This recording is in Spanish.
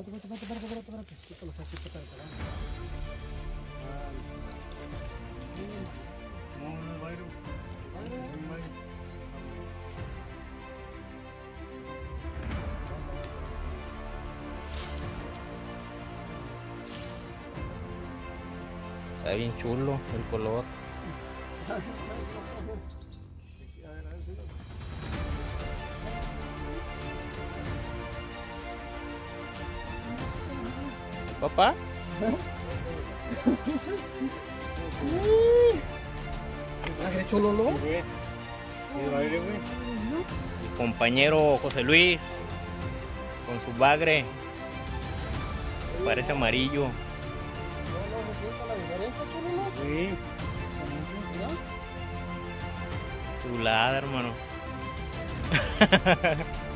Espérate, espérate, espérate, espérate, espérate. Quítalo, así, quítalo, espérate. No, no va a ir. No va a ir. Está bien chulo el color. Papá. Ir, güey. Mi compañero José Luis. Con su bagre. Parece amarillo. No, no se la diferencia, chololo. Sí. Chulada, hermano.